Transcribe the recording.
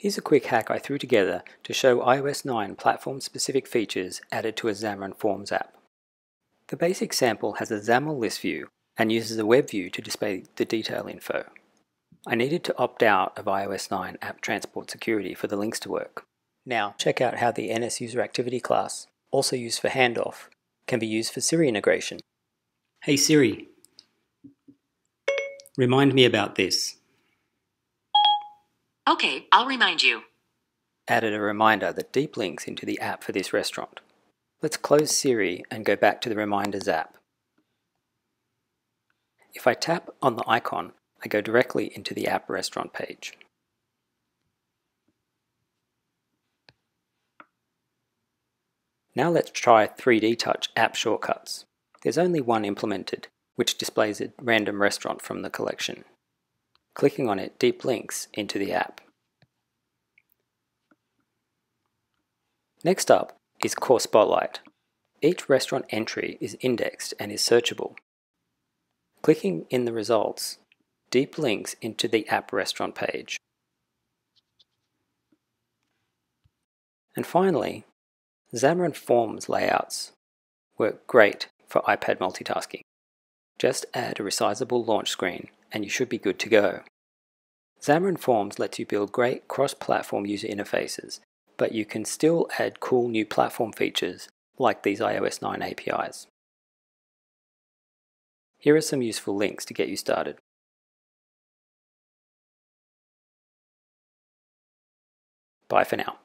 Here's a quick hack I threw together to show iOS 9 platform-specific features added to a Xamarin Forms app. The basic sample has a XAML list view and uses a web view to display the detail info. I needed to opt out of iOS 9 app transport security for the links to work. Now, check out how the NSUserActivity class, also used for handoff, can be used for Siri integration. Hey Siri, remind me about this. Okay, I'll remind you. Added a reminder that deep links into the app for this restaurant. Let's close Siri and go back to the Reminders app. If I tap on the icon, I go directly into the app restaurant page. Now let's try 3D Touch app shortcuts. There's only one implemented, which displays a random restaurant from the collection. Clicking on it deep links into the app. Next up is Core Spotlight. Each restaurant entry is indexed and is searchable. Clicking in the results deep links into the app restaurant page. And finally, Xamarin Forms layouts work great for iPad multitasking. Just add a resizable launch screen and you should be good to go. Xamarin Forms lets you build great cross-platform user interfaces, but you can still add cool new platform features like these iOS 9 APIs. Here are some useful links to get you started. Bye for now.